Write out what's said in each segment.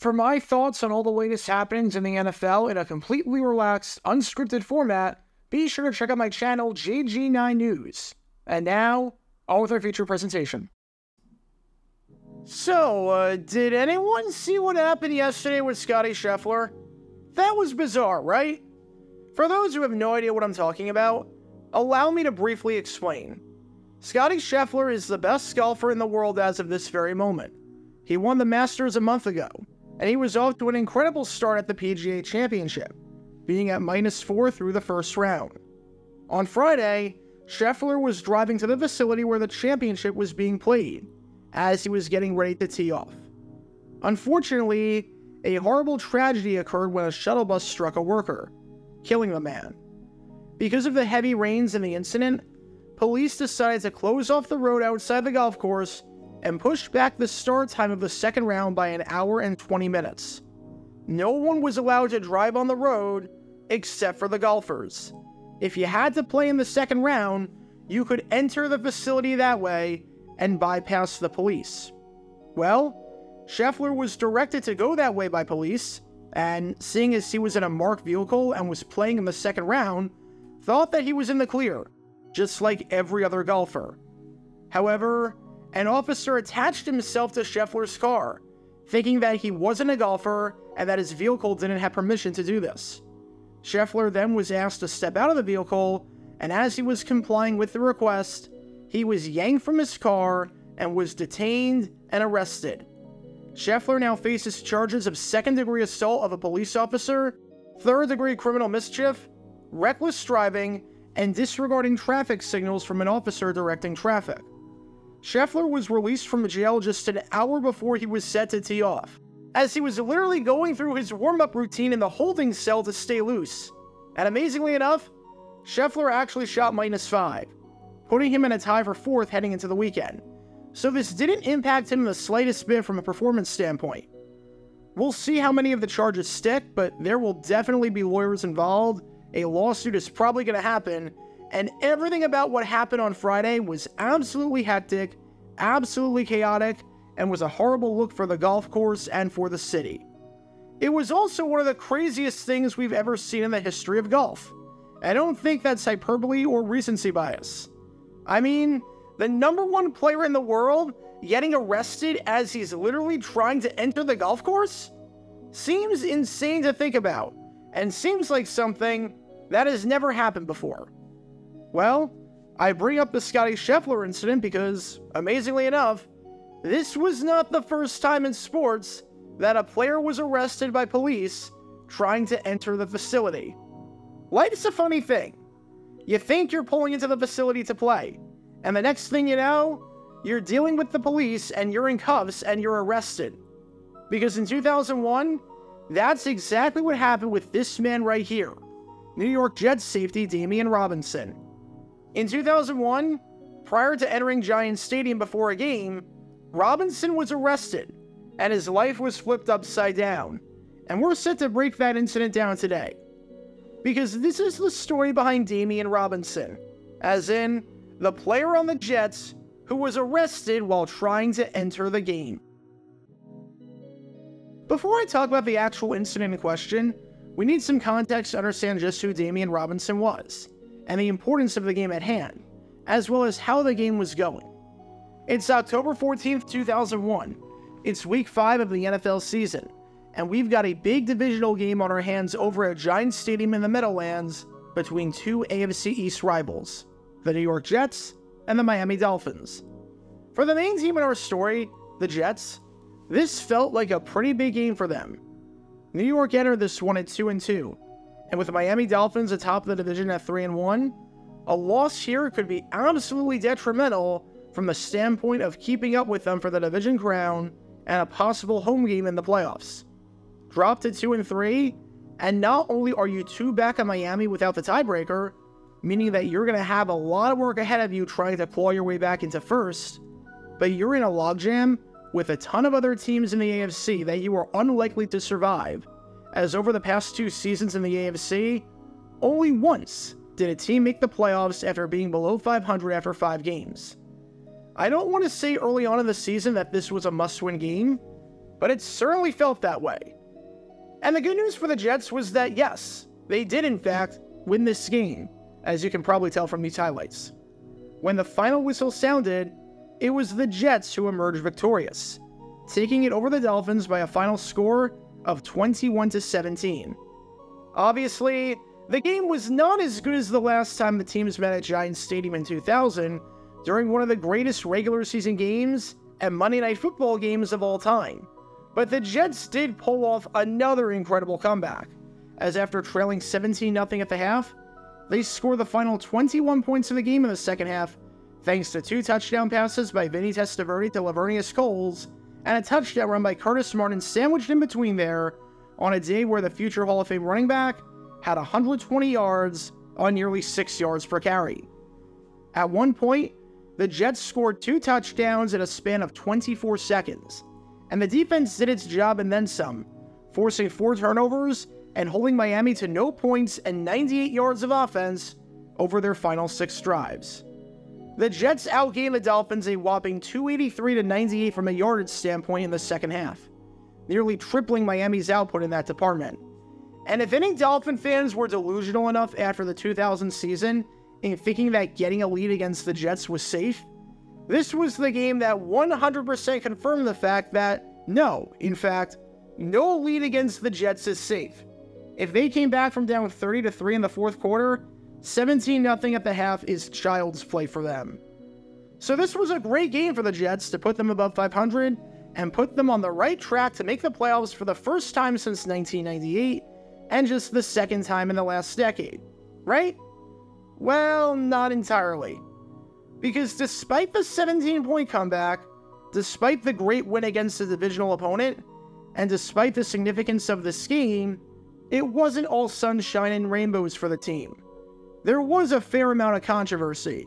For my thoughts on all the latest happenings in the NFL in a completely relaxed, unscripted format, be sure to check out my channel, JG9 News. And now, on with our feature presentation. So, uh, did anyone see what happened yesterday with Scottie Scheffler? That was bizarre, right? For those who have no idea what I'm talking about, allow me to briefly explain. Scottie Scheffler is the best golfer in the world as of this very moment. He won the Masters a month ago, and he was off to an incredible start at the PGA Championship, being at minus four through the first round. On Friday, Scheffler was driving to the facility where the championship was being played, as he was getting ready to tee off. Unfortunately, a horrible tragedy occurred when a shuttle bus struck a worker, killing the man. Because of the heavy rains in the incident, police decided to close off the road outside the golf course and pushed back the start time of the second round by an hour and 20 minutes. No one was allowed to drive on the road except for the golfers. If you had to play in the second round, you could enter the facility that way and bypass the police. Well, Scheffler was directed to go that way by police, and seeing as he was in a marked vehicle and was playing in the second round, thought that he was in the clear, just like every other golfer. However, an officer attached himself to Scheffler's car, thinking that he wasn't a golfer and that his vehicle didn't have permission to do this. Scheffler then was asked to step out of the vehicle, and as he was complying with the request, he was yanked from his car and was detained and arrested. Scheffler now faces charges of second degree assault of a police officer, third degree criminal mischief, reckless driving, and disregarding traffic signals from an officer directing traffic. Scheffler was released from the jail just an hour before he was set to tee off, as he was literally going through his warm up routine in the holding cell to stay loose. And amazingly enough, Scheffler actually shot minus 5, putting him in a tie for fourth heading into the weekend. So this didn't impact him in the slightest bit from a performance standpoint. We'll see how many of the charges stick, but there will definitely be lawyers involved. A lawsuit is probably going to happen, and everything about what happened on Friday was absolutely hectic, absolutely chaotic, and was a horrible look for the golf course and for the city. It was also one of the craziest things we've ever seen in the history of golf. I don't think that's hyperbole or recency bias. I mean, the number one player in the world getting arrested as he's literally trying to enter the golf course? Seems insane to think about, and seems like something that has never happened before. Well, I bring up the Scottie Scheffler incident because, amazingly enough, this was not the first time in sports that a player was arrested by police trying to enter the facility. Life's a funny thing. You think you're pulling into the facility to play, and the next thing you know, you're dealing with the police and you're in cuffs and you're arrested. Because in 2001, that's exactly what happened with this man right here New York Jets safety Damien Robinson. In 2001, prior to entering Giants Stadium before a game, Robinson was arrested and his life was flipped upside down. And we're set to break that incident down today because this is the story behind Damien Robinson, as in the player on the Jets who was arrested while trying to enter the game. Before I talk about the actual incident in question, we need some context to understand just who Damien Robinson was, and the importance of the game at hand, as well as how the game was going. It's October 14th, 2001. It's week 5 of the NFL season, and we've got a big divisional game on our hands over at Giants Stadium in the Meadowlands between two AFC East rivals, the New York Jets and the Miami Dolphins. For the main team in our story, the Jets, this felt like a pretty big game for them. New York entered this one at 2 and 2, and with the Miami Dolphins atop the division at 3 and 1, a loss here could be absolutely detrimental from the standpoint of keeping up with them for the division crown and a possible home game in the playoffs. Drop to 2 and 3, and not only are you two back in Miami without the tiebreaker, meaning that you're going to have a lot of work ahead of you trying to claw your way back into first, but you're in a logjam with a ton of other teams in the AFC that you are unlikely to survive, as over the past two seasons in the AFC, only once did a team make the playoffs after being below 500 after five games. I don't want to say early on in the season that this was a must win game, but it certainly felt that way. And the good news for the Jets was that, yes, they did in fact win this game, as you can probably tell from these highlights. When the final whistle sounded, it was the Jets who emerged victorious, taking it over the Dolphins by a final score of 21 to 17. Obviously, the game was not as good as the last time the teams met at Giants Stadium in 2000 during one of the greatest regular season games and Monday Night Football games of all time. But the Jets did pull off another incredible comeback, as after trailing 17 0 at the half, they score the final 21 points of the game in the second half, thanks to two touchdown passes by Vinny Testaverde to Laveranues Coles, and a touchdown run by Curtis Martin sandwiched in between there on a day where the future Hall of Fame running back had 120 yards on nearly 6 yards per carry. At one point, the Jets scored two touchdowns in a span of 24 seconds, and the defense did its job and then some, forcing four turnovers and holding Miami to no points and 98 yards of offense over their final six drives. The Jets outgained the Dolphins a whopping 283 to 98 from a yardage standpoint in the second half, nearly tripling Miami's output in that department. And if any Dolphin fans were delusional enough after the 2000 season in thinking that getting a lead against the Jets was safe, this was the game that 100% confirmed the fact that, no, in fact, no lead against the Jets is safe. If they came back from down 30 to 3 in the fourth quarter, 17 0 at the half is child's play for them. So this was a great game for the Jets to put them above 500 and put them on the right track to make the playoffs for the first time since 1998 and just the second time in the last decade, right? Well, not entirely. Because despite the 17 point comeback, despite the great win against a divisional opponent, and despite the significance of the scheme, it wasn't all sunshine and rainbows for the team. There was a fair amount of controversy.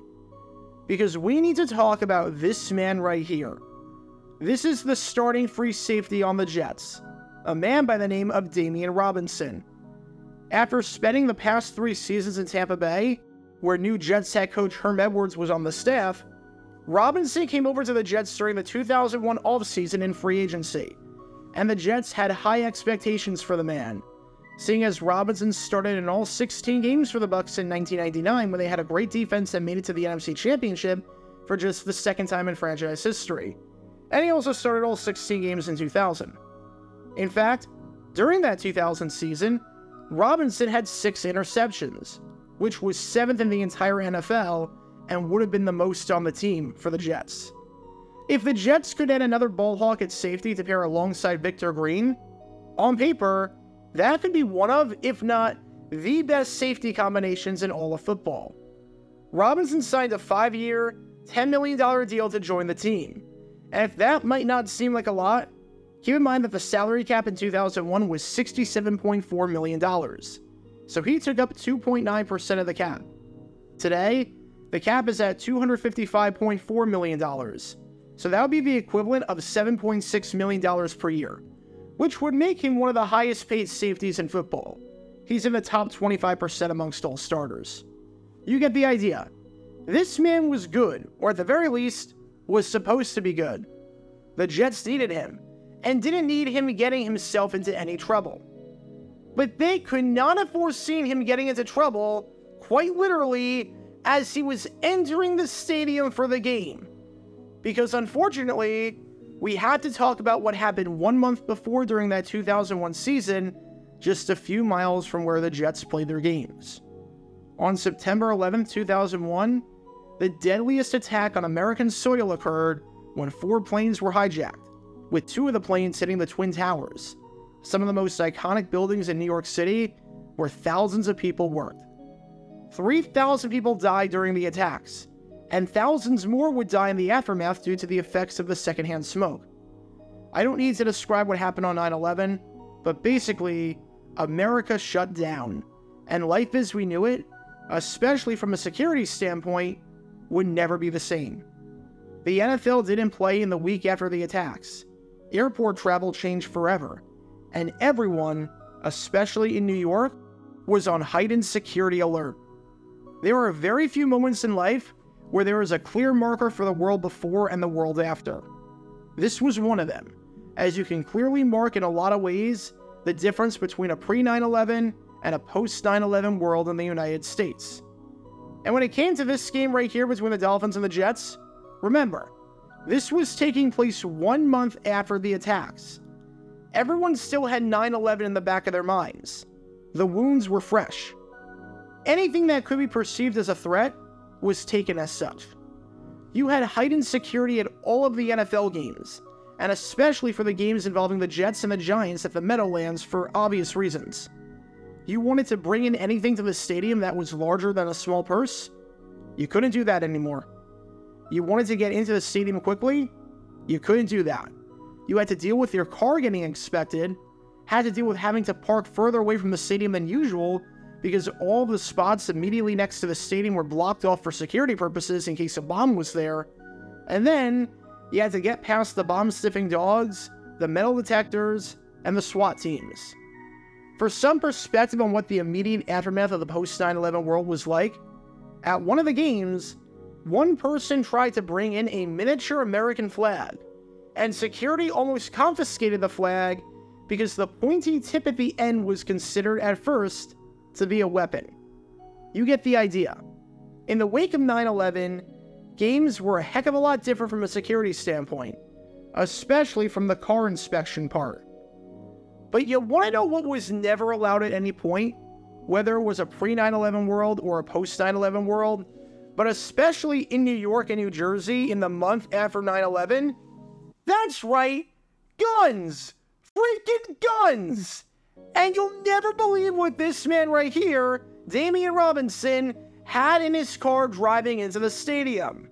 Because we need to talk about this man right here. This is the starting free safety on the Jets, a man by the name of Damien Robinson. After spending the past three seasons in Tampa Bay, where new Jets head coach Herm Edwards was on the staff, Robinson came over to the Jets during the 2001 offseason in free agency, and the Jets had high expectations for the man, seeing as Robinson started in all 16 games for the Bucs in 1999 when they had a great defense and made it to the NFC Championship for just the second time in franchise history. And he also started all 16 games in 2000. In fact, during that 2000 season, Robinson had six interceptions, which was seventh in the entire NFL and would have been the most on the team for the Jets. If the Jets could add another ball hawk at safety to pair alongside Victor Green, on paper, that could be one of, if not the best safety combinations in all of football. Robinson signed a five year, $10 million deal to join the team. And if that might not seem like a lot, keep in mind that the salary cap in 2001 was $67.4 million so he took up 2.9% of the cap. Today, the cap is at $255.4 million, so that would be the equivalent of $7.6 million per year, which would make him one of the highest paid safeties in football. He's in the top 25% amongst all starters. You get the idea. This man was good, or at the very least, was supposed to be good. The Jets needed him, and didn't need him getting himself into any trouble but they could not have foreseen him getting into trouble, quite literally, as he was entering the stadium for the game. Because unfortunately, we had to talk about what happened one month before during that 2001 season, just a few miles from where the Jets played their games. On September 11, 2001, the deadliest attack on American soil occurred when four planes were hijacked, with two of the planes hitting the Twin Towers some of the most iconic buildings in New York City, where thousands of people worked. 3,000 people died during the attacks, and thousands more would die in the aftermath due to the effects of the secondhand smoke. I don't need to describe what happened on 9 11, but basically, America shut down, and life as we knew it, especially from a security standpoint, would never be the same. The NFL didn't play in the week after the attacks. Airport travel changed forever, and everyone, especially in New York, was on heightened security alert. There are very few moments in life where there is a clear marker for the world before and the world after. This was one of them, as you can clearly mark in a lot of ways the difference between a pre 9 11 and a post 9 11 world in the United States. And when it came to this game right here between the Dolphins and the Jets, remember, this was taking place one month after the attacks. Everyone still had 9 11 in the back of their minds. The wounds were fresh. Anything that could be perceived as a threat was taken as such. You had heightened security at all of the NFL games, and especially for the games involving the Jets and the Giants at the Meadowlands for obvious reasons. You wanted to bring in anything to the stadium that was larger than a small purse? You couldn't do that anymore. You wanted to get into the stadium quickly? You couldn't do that. You had to deal with your car getting inspected, had to deal with having to park further away from the stadium than usual because all the spots immediately next to the stadium were blocked off for security purposes in case a bomb was there. And then you had to get past the bomb sniffing dogs, the metal detectors, and the SWAT teams. For some perspective on what the immediate aftermath of the post 9 11 world was like, at one of the games, one person tried to bring in a miniature American flag, and security almost confiscated the flag because the pointy tip at the end was considered at first to be a weapon. You get the idea. In the wake of 9 11, games were a heck of a lot different from a security standpoint, especially from the car inspection part. But you want to know what was never allowed at any point? Whether it was a pre 9 11 world or a post 9 11 world, but especially in New York and New Jersey in the month after 9 11? That's right, guns! Freaking guns! And you'll never believe what this man right here, Damien Robinson, had in his car driving into the stadium.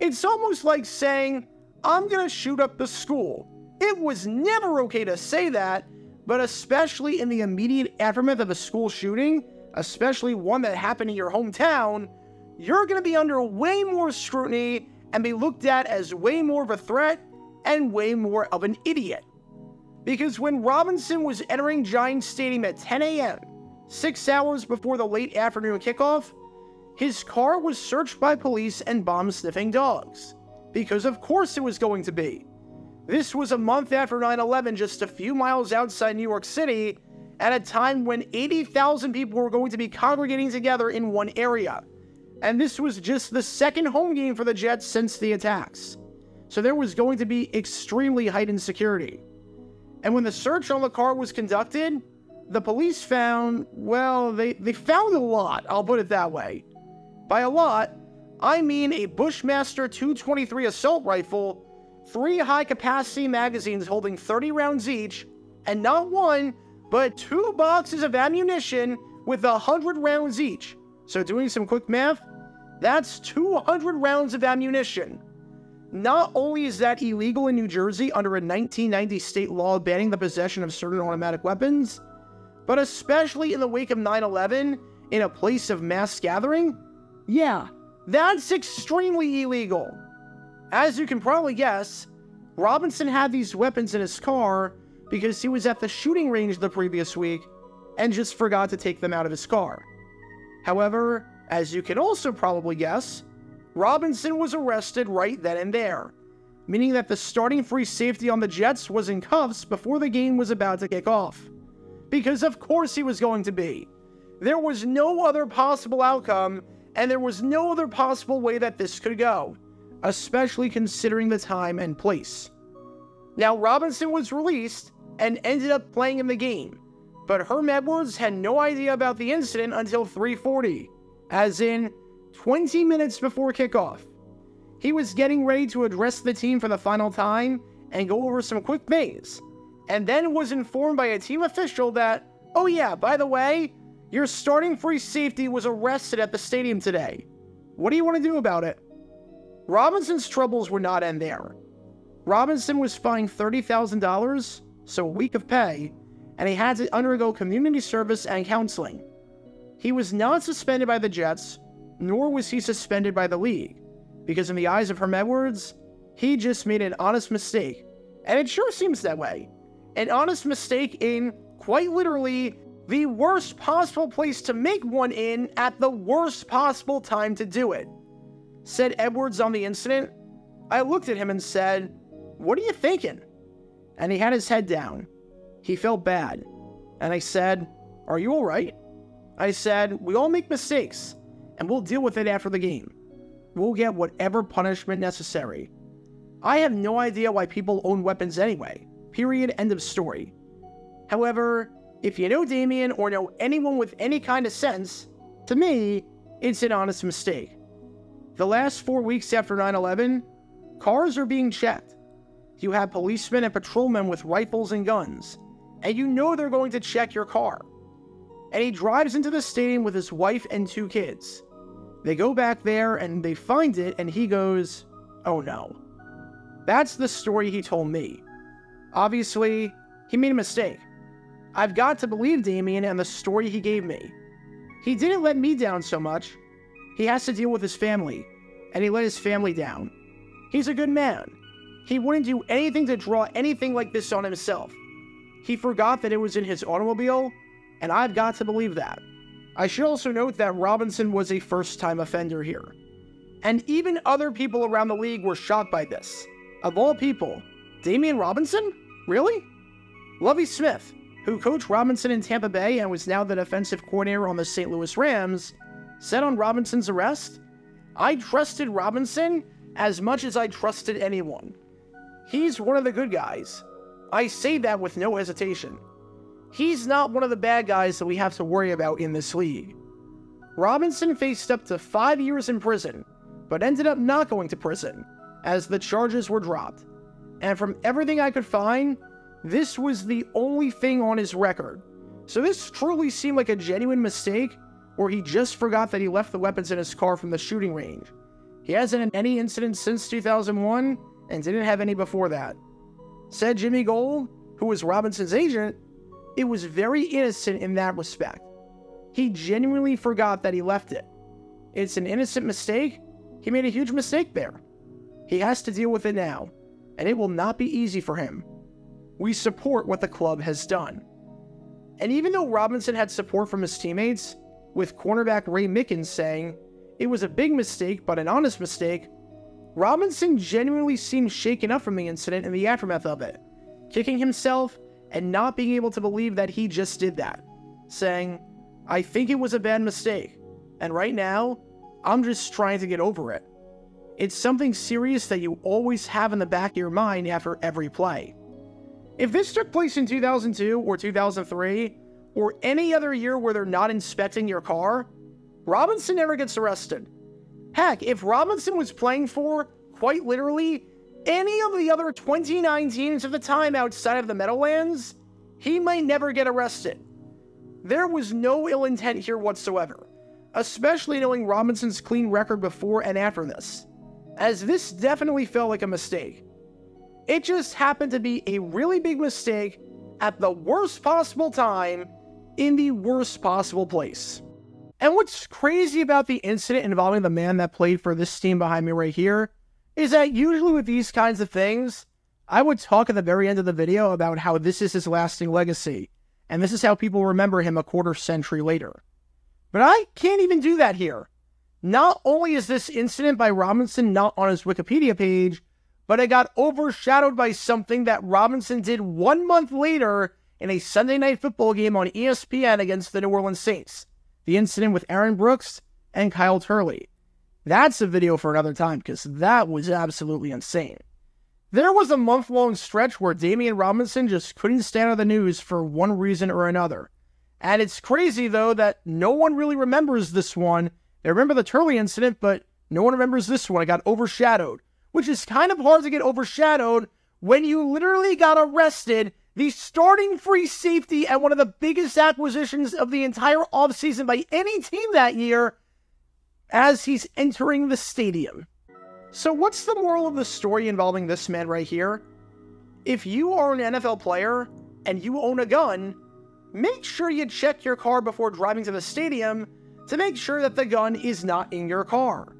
It's almost like saying, I'm gonna shoot up the school. It was never okay to say that, but especially in the immediate aftermath of a school shooting, especially one that happened in your hometown, you're gonna be under way more scrutiny and be looked at as way more of a threat and way more of an idiot. Because when Robinson was entering Giants Stadium at 10 a.m., six hours before the late afternoon kickoff, his car was searched by police and bomb sniffing dogs. Because of course it was going to be. This was a month after 9 11, just a few miles outside New York City, at a time when 80,000 people were going to be congregating together in one area. And this was just the second home game for the Jets since the attacks. So there was going to be extremely heightened security. And when the search on the car was conducted, the police found, well, they, they found a lot, I'll put it that way. By a lot, I mean a Bushmaster 223 assault rifle, three high capacity magazines holding 30 rounds each, and not one, but two boxes of ammunition with 100 rounds each. So, doing some quick math, that's 200 rounds of ammunition. Not only is that illegal in New Jersey under a 1990 state law banning the possession of certain automatic weapons, but especially in the wake of 9 11 in a place of mass gathering, yeah, that's extremely illegal. As you can probably guess, Robinson had these weapons in his car because he was at the shooting range the previous week and just forgot to take them out of his car. However, as you can also probably guess, Robinson was arrested right then and there, meaning that the starting free safety on the Jets was in cuffs before the game was about to kick off. Because of course he was going to be. There was no other possible outcome, and there was no other possible way that this could go, especially considering the time and place. Now, Robinson was released and ended up playing in the game, but Herm Edwards had no idea about the incident until 340, as in, 20 minutes before kickoff. He was getting ready to address the team for the final time and go over some quick things, and then was informed by a team official that, oh yeah, by the way, your starting free safety was arrested at the stadium today. What do you want to do about it? Robinson's troubles were not end there. Robinson was fined $30,000, so a week of pay, and he had to undergo community service and counseling. He was not suspended by the Jets, nor was he suspended by the league, because in the eyes of Herm Edwards, he just made an honest mistake. And it sure seems that way. An honest mistake in, quite literally, the worst possible place to make one in at the worst possible time to do it. Said Edwards on the incident. I looked at him and said, What are you thinking? and he had his head down. He felt bad. And I said, Are you alright? I said, We all make mistakes, and we'll deal with it after the game. We'll get whatever punishment necessary. I have no idea why people own weapons anyway. Period. End of story. However, if you know Damien or know anyone with any kind of sense, to me, it's an honest mistake. The last four weeks after 9 11, cars are being checked. You have policemen and patrolmen with rifles and guns, and you know they're going to check your car. And he drives into the stadium with his wife and two kids. They go back there and they find it, and he goes, Oh no. That's the story he told me. Obviously, he made a mistake. I've got to believe Damien and the story he gave me. He didn't let me down so much. He has to deal with his family, and he let his family down. He's a good man. He wouldn't do anything to draw anything like this on himself. He forgot that it was in his automobile, and I've got to believe that. I should also note that Robinson was a first time offender here. And even other people around the league were shocked by this. Of all people, Damien Robinson? Really? Lovie Smith, who coached Robinson in Tampa Bay and was now the defensive coordinator on the St. Louis Rams, said on Robinson's arrest, I trusted Robinson as much as I trusted anyone. He's one of the good guys. I say that with no hesitation. He's not one of the bad guys that we have to worry about in this league. Robinson faced up to five years in prison, but ended up not going to prison, as the charges were dropped. And from everything I could find, this was the only thing on his record. So this truly seemed like a genuine mistake, or he just forgot that he left the weapons in his car from the shooting range. He hasn't had any incidents since 2001, and didn't have any before that. Said Jimmy Gold, who was Robinson's agent, it was very innocent in that respect. He genuinely forgot that he left it. It's an innocent mistake. He made a huge mistake there. He has to deal with it now, and it will not be easy for him we support what the club has done. And even though Robinson had support from his teammates, with cornerback Ray Mickens saying, it was a big mistake, but an honest mistake, Robinson genuinely seemed shaken up from the incident and the aftermath of it, kicking himself and not being able to believe that he just did that, saying, I think it was a bad mistake, and right now, I'm just trying to get over it. It's something serious that you always have in the back of your mind after every play. If this took place in 2002 or 2003, or any other year where they're not inspecting your car, Robinson never gets arrested. Heck, if Robinson was playing for, quite literally, any of the other 29 teams of the time outside of the Meadowlands, he might never get arrested. There was no ill intent here whatsoever, especially knowing Robinson's clean record before and after this, as this definitely felt like a mistake. It just happened to be a really big mistake at the worst possible time in the worst possible place. And what's crazy about the incident involving the man that played for this team behind me right here is that usually with these kinds of things, I would talk at the very end of the video about how this is his lasting legacy, and this is how people remember him a quarter century later. But I can't even do that here. Not only is this incident by Robinson not on his Wikipedia page, but it got overshadowed by something that Robinson did one month later in a Sunday night football game on ESPN against the New Orleans Saints. The incident with Aaron Brooks and Kyle Turley. That's a video for another time because that was absolutely insane. There was a month long stretch where Damien Robinson just couldn't stand on the news for one reason or another. And it's crazy, though, that no one really remembers this one. They remember the Turley incident, but no one remembers this one. It got overshadowed which is kind of hard to get overshadowed when you literally got arrested, the starting free safety at one of the biggest acquisitions of the entire offseason by any team that year, as he's entering the stadium. So, what's the moral of the story involving this man right here? If you are an NFL player and you own a gun, make sure you check your car before driving to the stadium to make sure that the gun is not in your car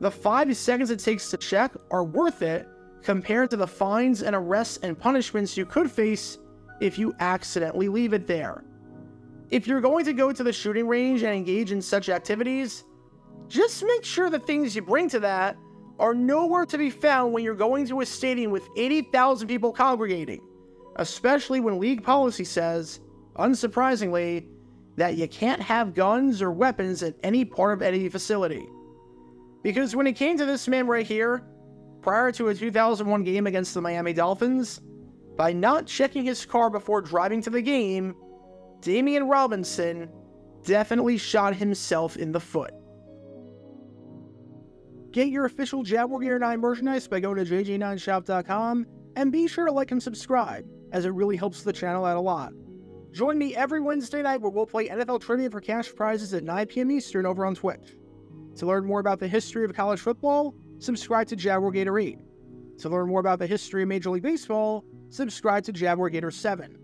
the five seconds it takes to check are worth it compared to the fines and arrests and punishments you could face if you accidentally leave it there. If you're going to go to the shooting range and engage in such activities, just make sure the things you bring to that are nowhere to be found when you're going to a stadium with 80,000 people congregating. especially when league policy says, unsurprisingly, that you can't have guns or weapons at any part of any facility. Because when it came to this man right here, prior to a 2001 game against the Miami Dolphins, by not checking his car before driving to the game, Damien Robinson definitely shot himself in the foot. Get your official Jaguar Gator 9 merchandise by going to jg9shop.com and be sure to like and subscribe, as it really helps the channel out a lot. Join me every Wednesday night where we'll play NFL trivia for cash prizes at 9 p.m. Eastern over on Twitch. To learn more about the history of college football, subscribe to Jaguar Gator 8. To learn more about the history of Major League Baseball, subscribe to Jaguar Gator 7.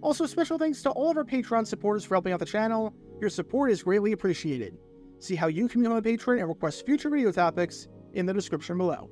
Also, special thanks to all of our Patreon supporters for helping out the channel. Your support is greatly appreciated. See how you can become a patron and request future video topics in the description below.